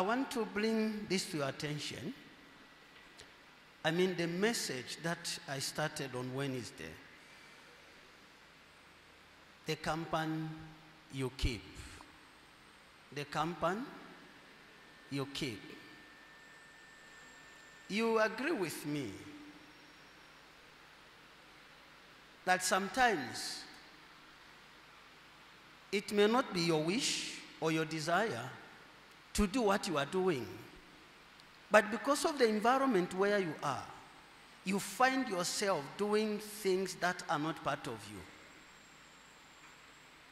I want to bring this to your attention. I mean, the message that I started on Wednesday. The company you keep. The company you keep. You agree with me that sometimes it may not be your wish or your desire to do what you are doing. But because of the environment where you are, you find yourself doing things that are not part of you.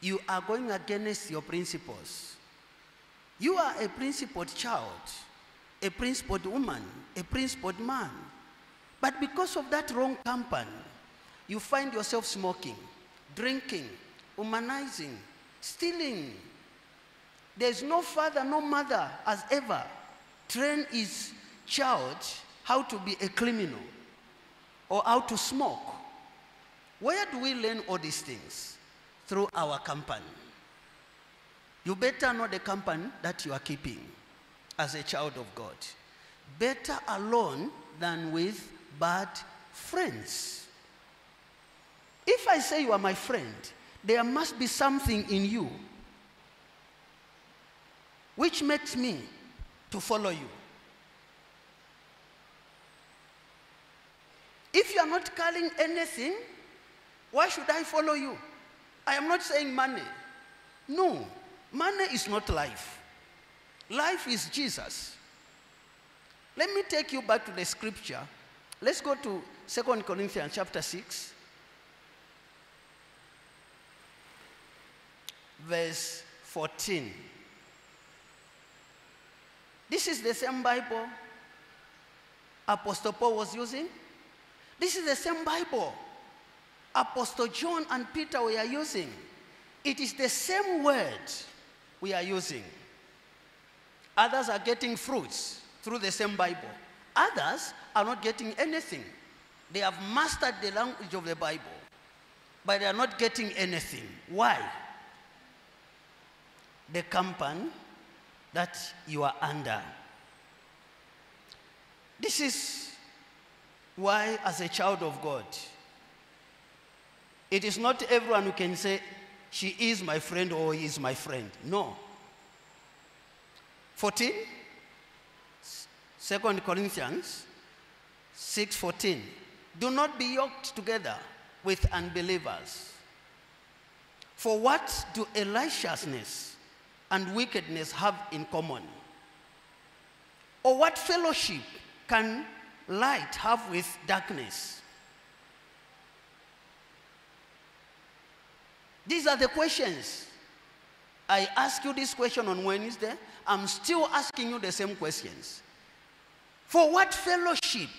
You are going against your principles. You are a principled child, a principled woman, a principled man. But because of that wrong company, you find yourself smoking, drinking, humanizing, stealing. There's no father, no mother has ever trained his child how to be a criminal or how to smoke. Where do we learn all these things? Through our company. You better know the company that you are keeping as a child of God. Better alone than with bad friends. If I say you are my friend, there must be something in you which makes me to follow you. If you are not calling anything, why should I follow you? I am not saying money. No, money is not life. Life is Jesus. Let me take you back to the scripture. Let's go to 2 Corinthians chapter 6. Verse 14. This is the same Bible Apostle Paul was using. This is the same Bible Apostle John and Peter were using. It is the same word we are using. Others are getting fruits through the same Bible. Others are not getting anything. They have mastered the language of the Bible, but they are not getting anything. Why? The company that you are under. This is why, as a child of God, it is not everyone who can say, she is my friend or he is my friend. No. 14, 2 Corinthians 6:14. Do not be yoked together with unbelievers. For what do licentiousness and wickedness have in common? Or what fellowship can light have with darkness? These are the questions. I asked you this question on Wednesday. I'm still asking you the same questions. For what fellowship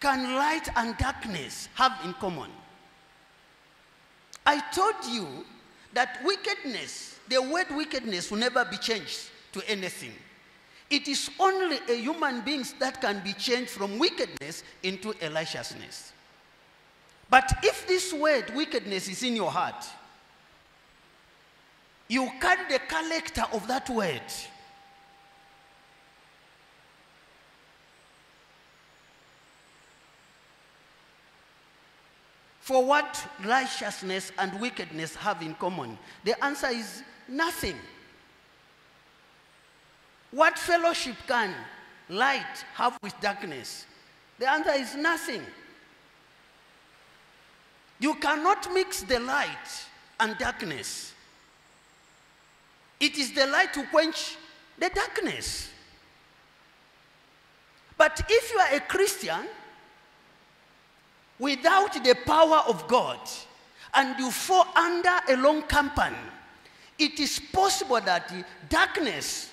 can light and darkness have in common? I told you that wickedness, the word wickedness, will never be changed to anything. It is only a human being that can be changed from wickedness into a righteousness. But if this word wickedness is in your heart, you carry the character of that word. For what righteousness and wickedness have in common? The answer is nothing. What fellowship can light have with darkness? The answer is nothing. You cannot mix the light and darkness. It is the light to quench the darkness. But if you are a Christian, without the power of God, and you fall under a long company, it is possible that the darkness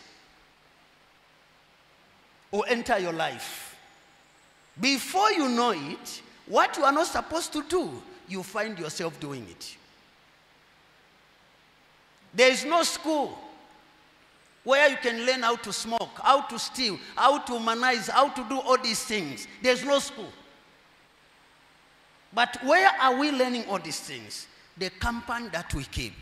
will enter your life. Before you know it, what you are not supposed to do, you find yourself doing it. There is no school where you can learn how to smoke, how to steal, how to humanize, how to do all these things. There's no school. But where are we learning all these things? The company that we keep.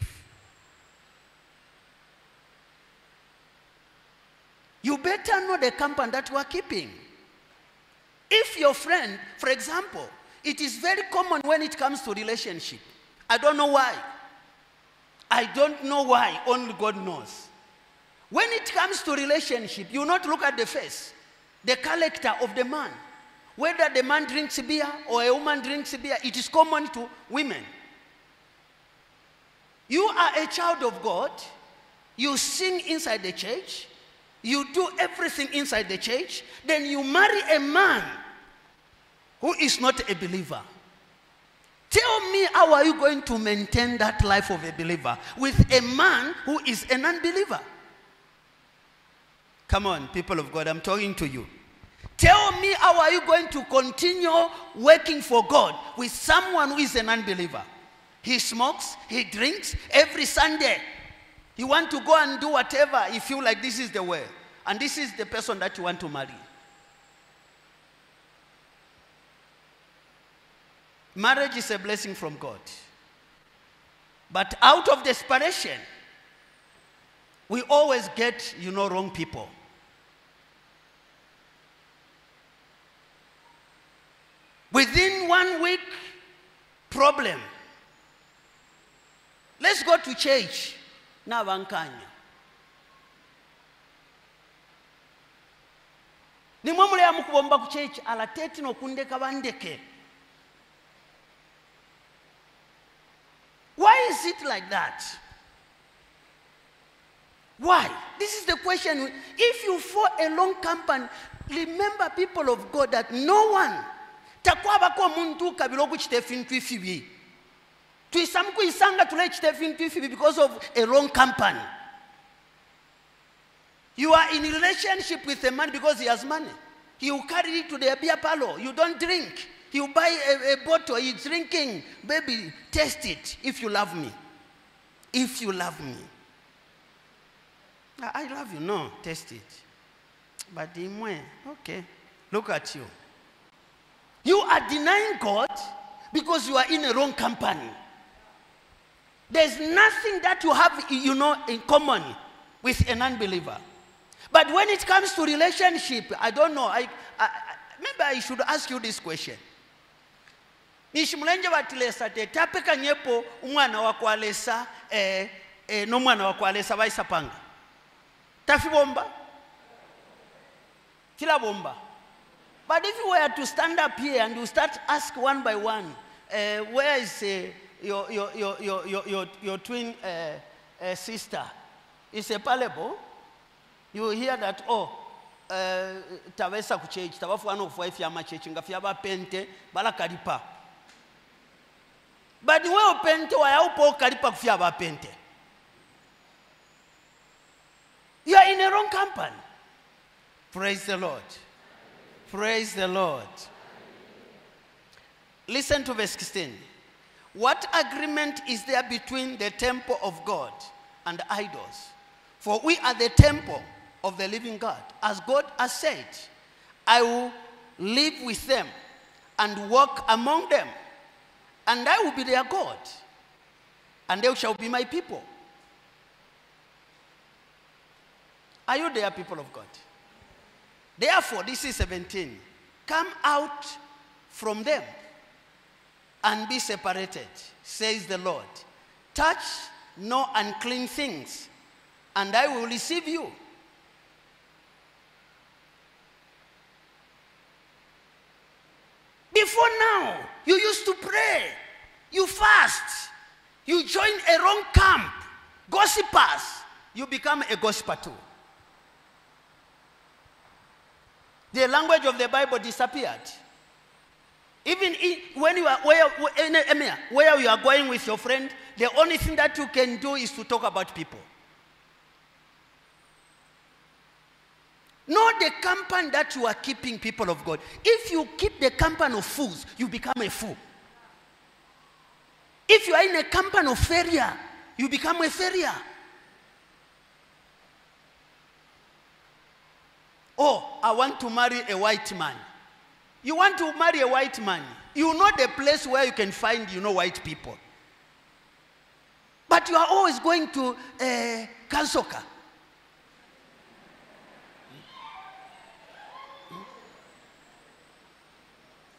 You better know the company that you are keeping. If your friend, for example, it is very common when it comes to relationship. I don't know why. I don't know why. Only God knows. When it comes to relationship, you not look at the face, the character of the man. Whether the man drinks beer or a woman drinks beer, it is common to women. You are a child of God. You sing inside the church. You do everything inside the church. Then you marry a man who is not a believer. Tell me how are you going to maintain that life of a believer with a man who is an unbeliever? Come on, people of God, I'm talking to you. Tell me how are you going to continue working for God with someone who is an unbeliever? He smokes, he drinks every Sunday. You want to go and do whatever you feel like this is the way. And this is the person that you want to marry. Marriage is a blessing from God. But out of desperation, we always get, you know, wrong people. Within one week, problem. Let's go to church. N'abankanya. nimwe mulyamu kubomba ku church alateti n'okundeka bandeke Why is it like that? Why? This is the question. If you for a long company, remember people of God that no one takwabako omuntu kabira okukita efintu ifibi tuyisamu kuyisanga tulekita efintu ifibi because of a wrong company. You are in relationship with a man because he has money. He will carry it to the beer parlor. You don't drink. He will buy a, a bottle. He's drinking. Baby taste it if you love me. If you love me. I I love you. No test it. But imwe okay. Look at you. You are denying God because you are in a wrong company. There's nothing that you have, you know, in common with an unbeliever. But when it comes to relationship, I don't know. I, I, maybe I should ask you this question. nishimulenje batilesa te tapeka nyepo umwana wakwalesa eh, eh, n'omwana panga tafibomba kila bomba But if you were to stand up here and you start ask one by one, uh, where is uh, your, your, your, your, your, your, your twin uh, uh, sister? It's a parable. You will hear that, oh, uh, tavesa ku church tavafwana okufa ifyama church nga fyaba pente balakalipa but wewe pente wayaupa okalipa kufyaba pente you are in a wrong company praise the lord Praise the Lord. Listen to verse 16. What agreement is there between the temple of God and idols? For we are the temple of the living God. As God has said, I will live with them and walk among them, and I will be their God, and they shall be my people. Are you there, people of God? Therefore, this is 17. Come out from them and be separated, says the Lord. Touch no unclean things, and I will receive you. Before now, you used to pray, you fast, you join a wrong camp, gossipers, you become a gossiper too. the language of the Bible disappeared. Even in, when you are where, where, where you are going with your friend, the only thing that you can do is to talk about people. Know the company that you are keeping, people of God. If you keep the company of fools, you become a fool. If you are in a company of failure, you become a failure. Oh, I want to marry a white man. You want to marry a white man, you know the place where you can find, you know, white people. But you are always going to eh, uh, Kansoka.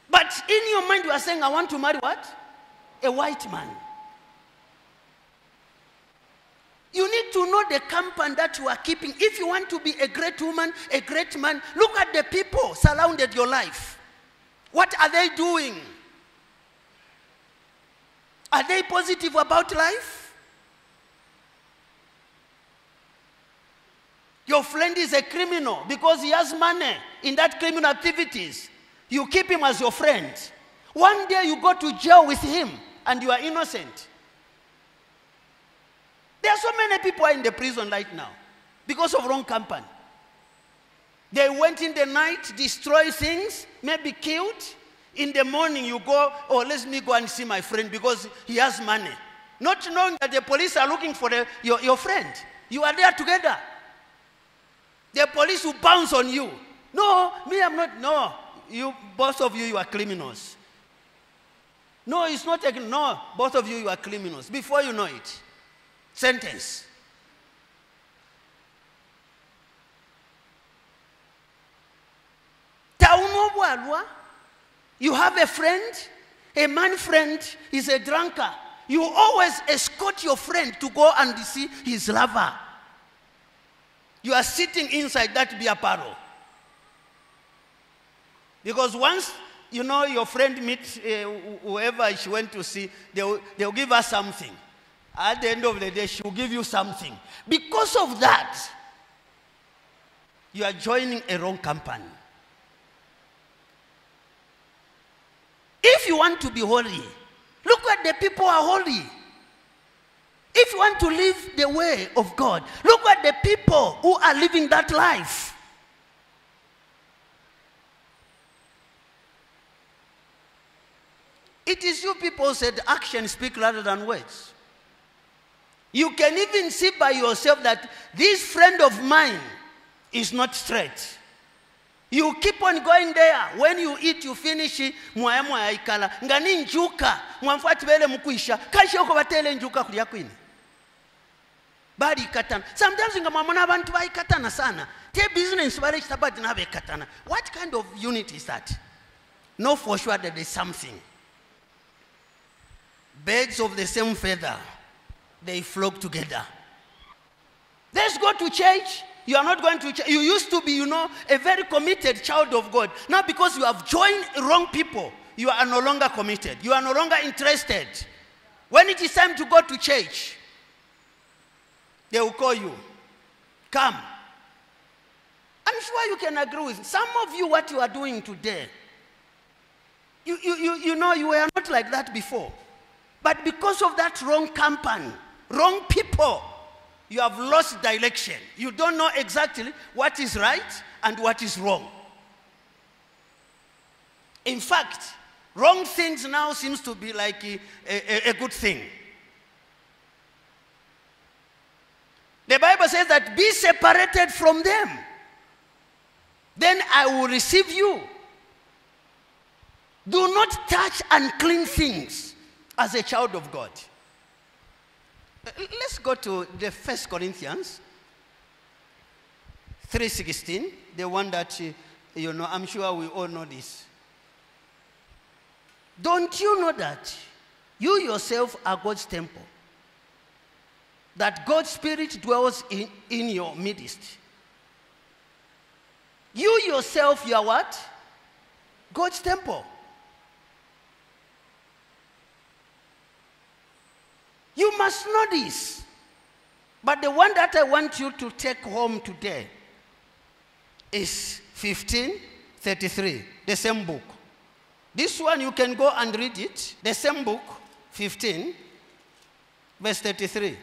But in your mind, you are saying, I want to marry what? A white man. You need to know the company that you are keeping. If you want to be a great woman, a great man, look at the people surrounded your life. What are they doing? Are they positive about life? Your friend is a criminal because he has money in that criminal activities. You keep him as your friend. One day you go to jail with him and you are innocent. There are so many people in the prison right now because of wrong company. They went in the night, destroy things, maybe killed. In the morning, you go, oh, let me go and see my friend because he has money. Not knowing that the police are looking for the, your, your friend. You are there together. The police will bounce on you. No, me, I'm not. No, you, both of you, you are criminals. No, it's not no, both of you, you are criminals. Before you know it, sentence. You have a friend, a man friend is a drunkard. You always escort your friend to go and see his lover. You are sitting inside that beer parlor. Because once you know your friend meets uh, whoever she went to see, they'll, they'll give her something. At the end of the day, she'll give you something. Because of that, you are joining a wrong company. If you want to be holy, look at the people are holy. If you want to live the way of God, look at the people who are living that life. It is you people said actions speak louder than words. You can even see by yourself that this friend of mine is not straight. You keep on going there. When you eat, you finish mwaya mwaya ikala. Ngani njuka. Mwamfuati bele mkuisha. kashe uko batele njuka kulia kwine Bali ikatana. Sometimes nga mwamona abantu baikatana sana. Te business bale chitabadi na ikatana. What kind of unit is that? Know for sure that there's something. Birds of the same feather, they flock together. Let's go to church. You are not going to. You used to be, you know, a very committed child of God. Now, because you have joined wrong people, you are no longer committed. You are no longer interested. When it is time to go to church, they will call you. Come. I'm sure you can agree with some of you what you are doing today. You, you, you, you know, you were not like that before. But because of that wrong company, wrong people, you have lost direction. You don't know exactly what is right and what is wrong. In fact, wrong things now seems to be like a, a, a good thing. The Bible says that be separated from them. Then I will receive you. Do not touch unclean things as a child of God. Let's go to the First Corinthians 3:16, the one that uh, you know, I'm sure we all know this. Don't you know that you yourself are God's temple? That God's Spirit dwells in, in your midst. You yourself, you are what? God's temple. You must know this. But the one that I want you to take home today is 1533, the same book. This one you can go and read it, the same book, 15, verse 33.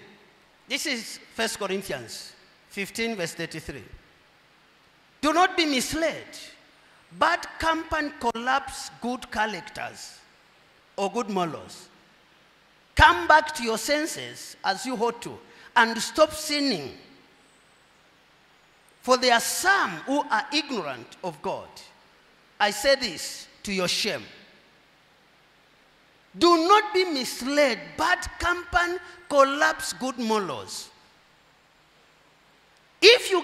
This is 1 Corinthians 15, verse 33. Do not be misled. Bad company collapse good characters or good morals. Come back to your senses as you ought to and stop sinning. For there are some who are ignorant of God. I say this to your shame. Do not be misled. Bad company collapse good morals. If you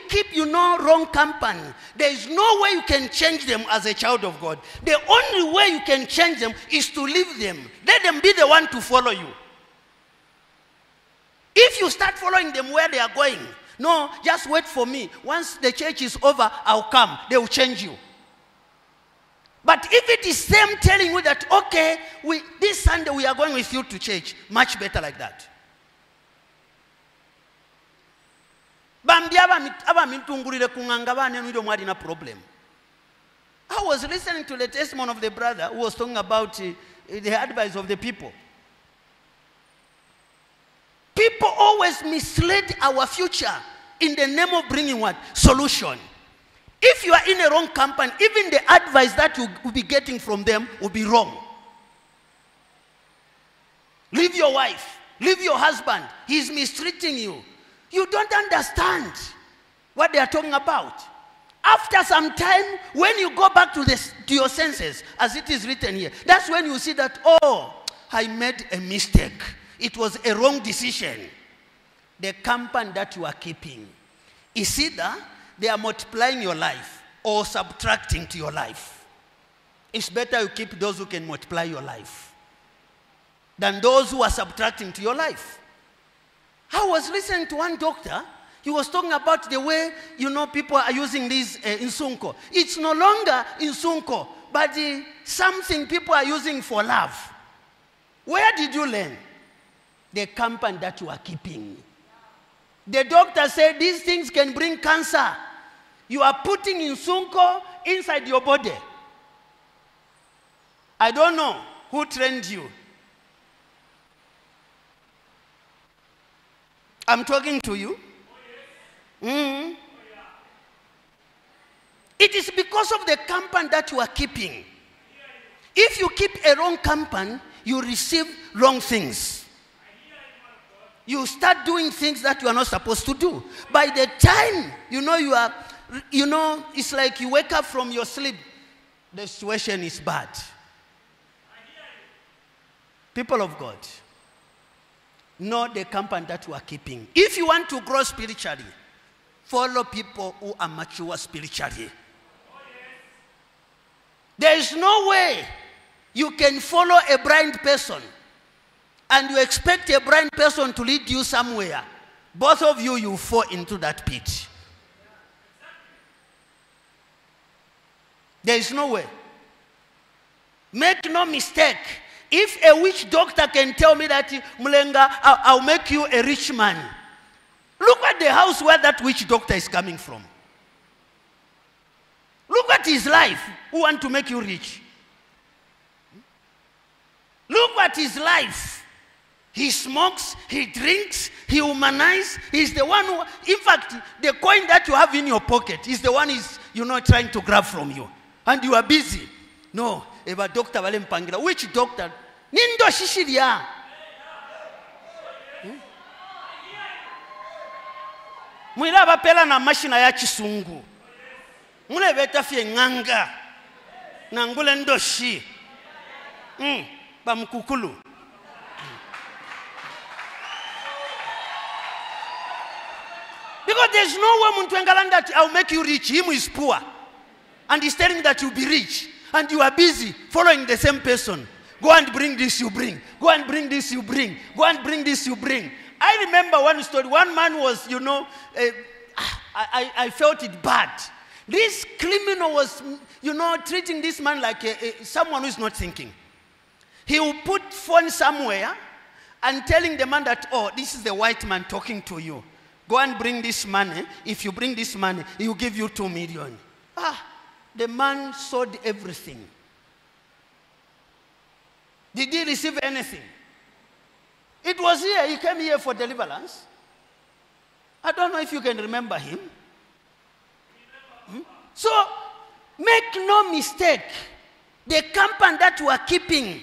wrong company, there is no way you can change them as a child of God. The only way you can change them is to leave them. Let them be the one to follow you. If you start following them where they are going, no, just wait for me. Once the church is over, I'll come. They will change you. But if it is them telling you that, okay, we, this Sunday we are going with you to church, much better like that. Bambi abamintungulire kuŋŋanga baanenwire omwalina problem. I was listening to the testimony of the brother who was talking about uh, the advice of the people. People always mislead our future in the name of bringing what? Solution. If you are in a wrong company even the advice that you will be getting from them will be wrong. Leave your wife. Leave your husband. He's mistreating you you don't understand what they are talking about. After some time, when you go back to, this, to your senses, as it is written here, that's when you see that, oh, I made a mistake. It was a wrong decision. The company that you are keeping is either they are multiplying your life or subtracting to your life. It's better you keep those who can multiply your life than those who are subtracting to your life. I was listening to one doctor. He was talking about the way, you know, people are using this uh, insunko. It's no longer insunko, but uh, something people are using for love. Where did you learn? The company that you are keeping. The doctor said these things can bring cancer. You are putting insunko inside your body. I don't know who trained you. I'm talking to you. Mm. It is because of the company that you are keeping. If you keep a wrong company, you receive wrong things. You start doing things that you are not supposed to do. By the time you know you are, you know, it's like you wake up from your sleep, the situation is bad. People of God not the company that you are keeping. If you want to grow spiritually, follow people who are mature spiritually. There is no way you can follow a blind person and you expect a blind person to lead you somewhere. Both of you, you fall into that pit. There is no way. Make no mistake. If a witch doctor can tell me that, Mulenga, I'll, I'll make you a rich man, look at the house where that witch doctor is coming from. Look at his life who want to make you rich. Look at his life. He smokes, he drinks, he humanizes. He's the one who, in fact, the coin that you have in your pocket is the one is, you know, trying to grab from you. And you are busy. No, eba doctor balempangira which doctor? Nindo shishirya hmm? mwira abapela na mashina ya chisungu. Mule betafye ng'anga. Nangule ndoshi mm, bamukukulu Because there's no way muntu engalanda that I'll make you rich. Him is poor. And he's telling that you'll be rich and you are busy following the same person. Go and bring this, you bring. Go and bring this, you bring. Go and bring this, you bring. I remember one story. One man was, you know, uh, I, I, I, felt it bad. This criminal was, you know, treating this man like a, a, someone who is not thinking. He will put phone somewhere and telling the man that, oh, this is the white man talking to you. Go and bring this money. If you bring this money, he will give you two million. Ah, the man sold everything. Did he receive anything? It was here. He came here for deliverance. I don't know if you can remember him. Hmm? So, make no mistake. The company that you are keeping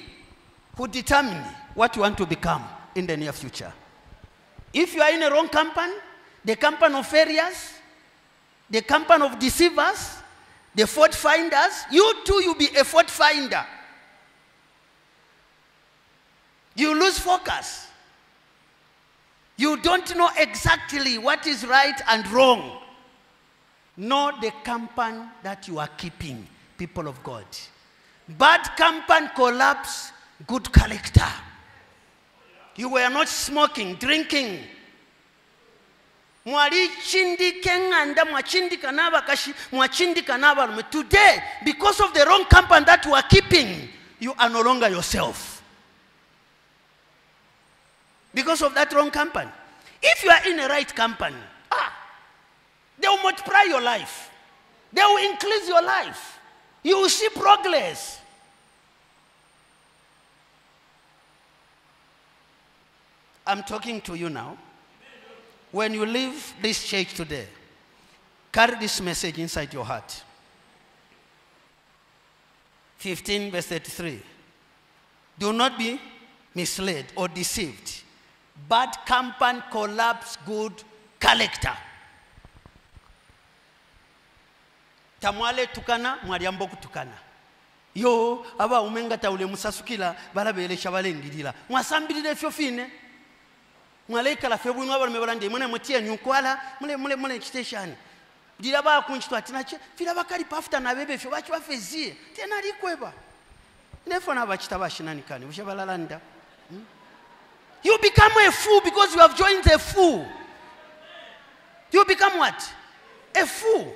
will determine what you want to become in the near future. If you are in a wrong company, the company of failures, the company of deceivers, the fault finders, you too, you be a fault finder. You lose focus. You don't know exactly what is right and wrong. Know the company that you are keeping, people of God. Bad company collapse good character. You were not smoking, drinking. Today because of the wrong company that you are keeping you are no longer yourself. Because of that wrong company. If you are in a right company ah they will multiply your life. They will increase your life. You will see progress. I'm talking to you now when you leave this church today, carry this message inside your heart. 15, verse 33. Do not be misled or deceived. Bad company collapse good character. tamwale tukana mwalyamba kutukana. yo aba umenga taule musasukila balabeeresha balengirira mwasambirira efyo fiine mwalaikala fe bwino abalume balandi mwene mutyenyu nyukwala mule mule mule kiteshani dira ba kunchitwa tinache fira bakali pafuta na bebe fyo bachi bafezie tena likweba. Nefo na bachita bashinanikani busha balalanda hmm? you become a fool because you have joined a fool. You become what? A fool.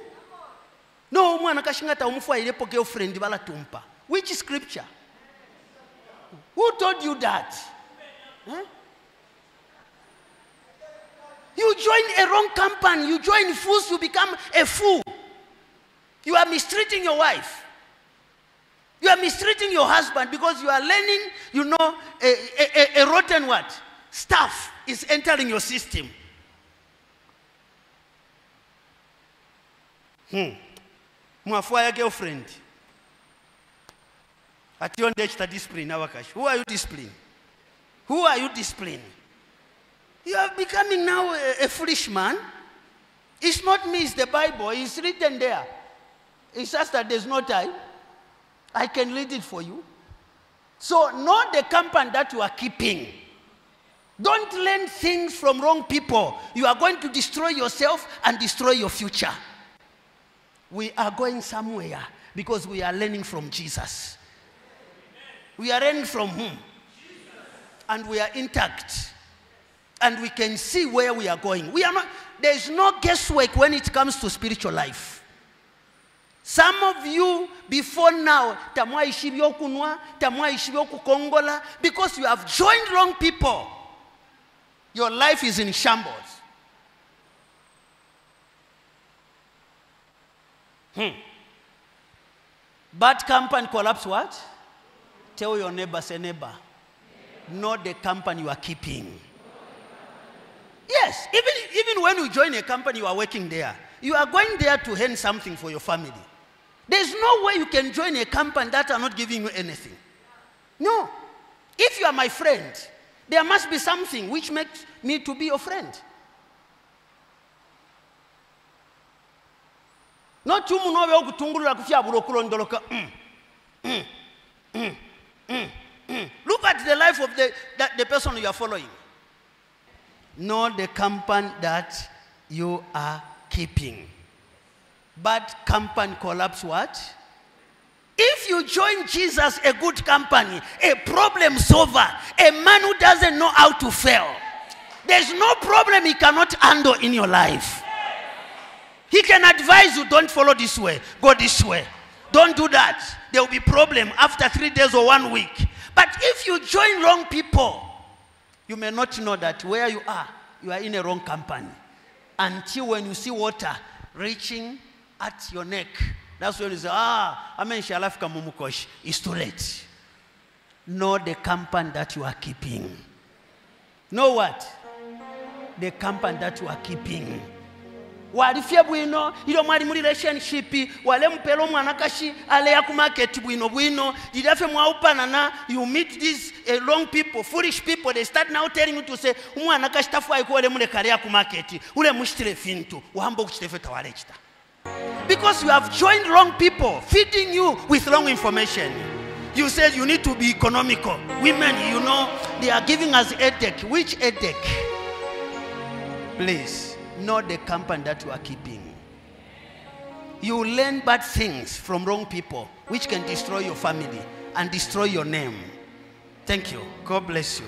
No omwana kashingata omufwayirepo girlfriend balatumpa which scripture? Who told you that? Huh? Join a wrong company, you join fools, you become a fool. You are mistreating your wife. You are mistreating your husband because you are learning, you know, a, a, a, rotten what? Stuff is entering your system. Hmm. Mwafua girlfriend. Ati on discipline awakash. Who are you disciplining? Who are you disciplining? You are becoming now a, a foolish man. It's not me, it's the Bible. It's written there. It's just that there's no time. I can read it for you. So, know the company that you are keeping. Don't learn things from wrong people. You are going to destroy yourself and destroy your future. We are going somewhere because we are learning from Jesus. We are learning from whom? And we are intact and we can see where we are going. We are not, there is no guesswork when it comes to spiritual life. Some of you before now, tamwaishi byokunwa, tamwaishi byokukongola, because you have joined wrong people. Your life is in shambles. Hmm. Bad company collapse what? Tell your neighbor, say neighbor. Not the company you are keeping. Yes, even, even when you join a company, you are working there. You are going there to earn something for your family. There's no way you can join a company that are not giving you anything. No. If you are my friend, there must be something which makes me to be your friend. Look at the life of the, that, the person you are following. Know the company that you are keeping. Bad company collapse what? If you join Jesus, a good company, a problem solver, a man who doesn't know how to fail, there's no problem he cannot handle in your life. He can advise you don't follow this way, go this way. Don't do that. There will be problem after three days or one week. But if you join wrong people, you may not know that where you are, you are in a wrong company. Until when you see water reaching at your neck, that's when you say, ah, amen, shalafika mumukosh. It's too late. Know the company that you are keeping. Know what? The company that you are keeping. Walifye bwino ilo mwali mu relationship wale mpela omwana kashi aleya ku market bwino bwino. Lilyafe mwaupanana you meet these uh, wrong people foolish people they start now telling you to say umwana kashi tafwaiko ole muleka aleya ku market ule mushitile fintu wahamba okuchitefe tawale chita because you have joined wrong people feeding you with wrong information. You said you need to be economical. Women you know they are giving us headache. Which headache? Please know the company that you are keeping you learn bad things from wrong people, which can destroy your family and destroy your name. Thank you. God bless you.